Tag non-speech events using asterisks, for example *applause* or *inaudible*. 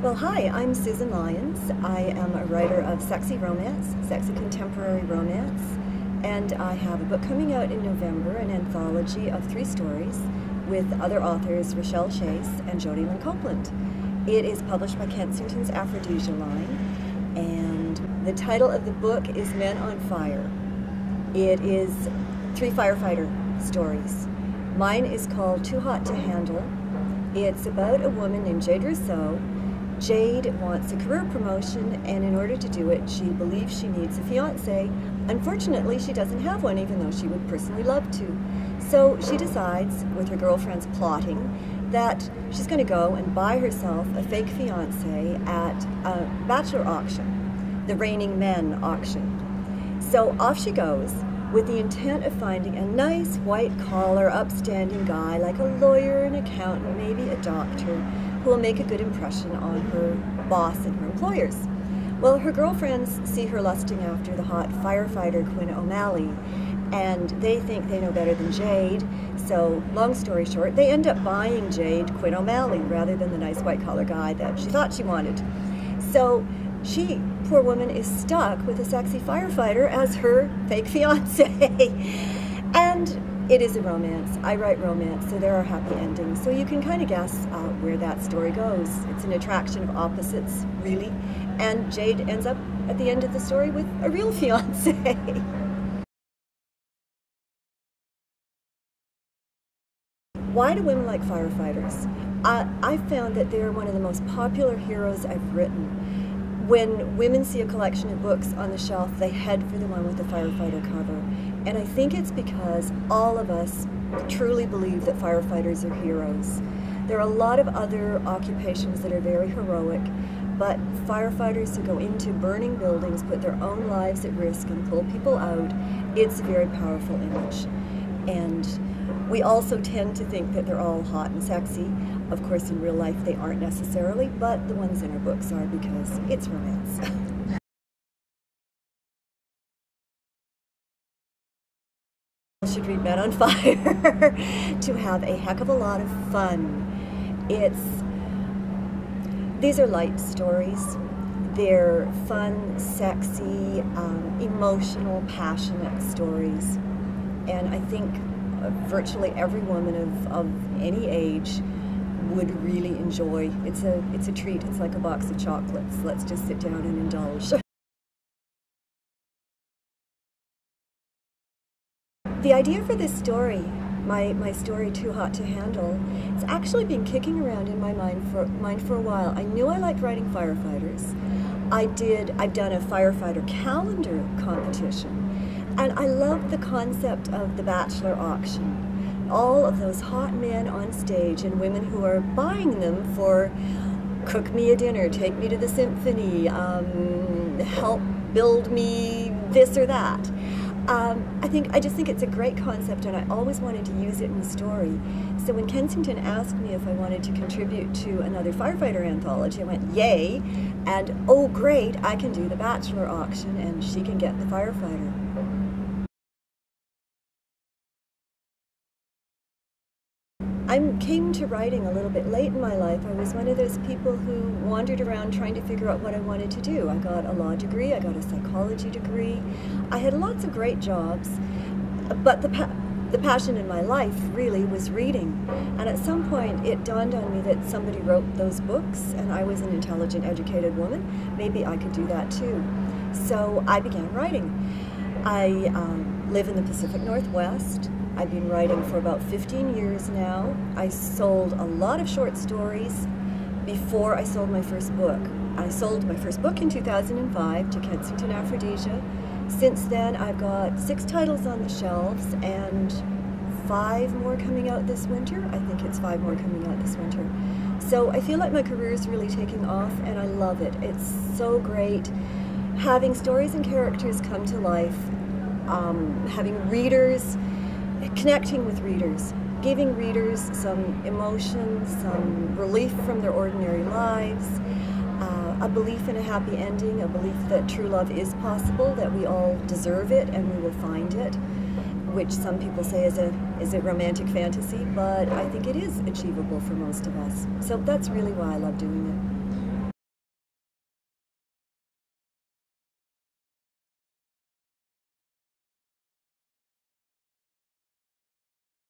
Well, hi, I'm Susan Lyons. I am a writer of sexy romance, sexy contemporary romance, and I have a book coming out in November, an anthology of three stories with other authors Rachelle Chase and Jodi Lynn Copeland. It is published by Kensington's Aphrodisia line, and the title of the book is Men on Fire. It is three firefighter stories. Mine is called Too Hot to Handle. It's about a woman named Jade Rousseau Jade wants a career promotion, and in order to do it, she believes she needs a fiance. Unfortunately, she doesn't have one, even though she would personally love to. So she decides, with her girlfriends plotting, that she's going to go and buy herself a fake fiance at a bachelor auction, the Raining Men auction. So off she goes with the intent of finding a nice white collar, upstanding guy like a lawyer, an accountant, maybe a doctor who will make a good impression on her boss and her employers. Well, her girlfriends see her lusting after the hot firefighter Quinn O'Malley, and they think they know better than Jade. So, long story short, they end up buying Jade Quinn O'Malley rather than the nice white collar guy that she thought she wanted. So, she, poor woman, is stuck with a sexy firefighter as her fake fiance. *laughs* and it is a romance. I write romance, so there are happy endings. So you can kind of guess uh, where that story goes. It's an attraction of opposites, really. And Jade ends up at the end of the story with a real *laughs* fiance. Why do women like firefighters? Uh, I found that they're one of the most popular heroes I've written when women see a collection of books on the shelf, they head for the one with the firefighter cover. And I think it's because all of us truly believe that firefighters are heroes. There are a lot of other occupations that are very heroic, but firefighters who go into burning buildings, put their own lives at risk, and pull people out, it's a very powerful image. And we also tend to think that they're all hot and sexy. Of course, in real life, they aren't necessarily, but the ones in our books are because it's romance. *laughs* should read Men on *laughs* Fire *laughs* to have a heck of a lot of fun. It's these are light stories. They're fun, sexy, um, emotional, passionate stories, and I think virtually every woman of, of any age would really enjoy. It's a, it's a treat. It's like a box of chocolates. Let's just sit down and indulge. *laughs* the idea for this story, my, my story Too Hot to Handle, it's actually been kicking around in my mind for, mind for a while. I knew I liked writing firefighters. I did, I've done a firefighter calendar competition and I love the concept of the bachelor auction. All of those hot men on stage and women who are buying them for cook me a dinner, take me to the symphony, um, help build me this or that. Um, I think I just think it's a great concept, and I always wanted to use it in a story. So when Kensington asked me if I wanted to contribute to another firefighter anthology, I went yay, and oh great, I can do the bachelor auction, and she can get the firefighter. I came to writing a little bit late in my life. I was one of those people who wandered around trying to figure out what I wanted to do. I got a law degree, I got a psychology degree. I had lots of great jobs, but the, pa the passion in my life really was reading. And at some point it dawned on me that somebody wrote those books and I was an intelligent, educated woman. Maybe I could do that too. So I began writing. I um, live in the Pacific Northwest. I've been writing for about 15 years now. I sold a lot of short stories before I sold my first book. I sold my first book in 2005 to Kensington Aphrodisia. Since then, I've got six titles on the shelves and five more coming out this winter. I think it's five more coming out this winter. So I feel like my career is really taking off and I love it. It's so great having stories and characters come to life, um, having readers connecting with readers, giving readers some emotion, some relief from their ordinary lives, uh, a belief in a happy ending, a belief that true love is possible, that we all deserve it and we will find it, which some people say is a, is a romantic fantasy, but I think it is achievable for most of us. So that's really why I love doing it.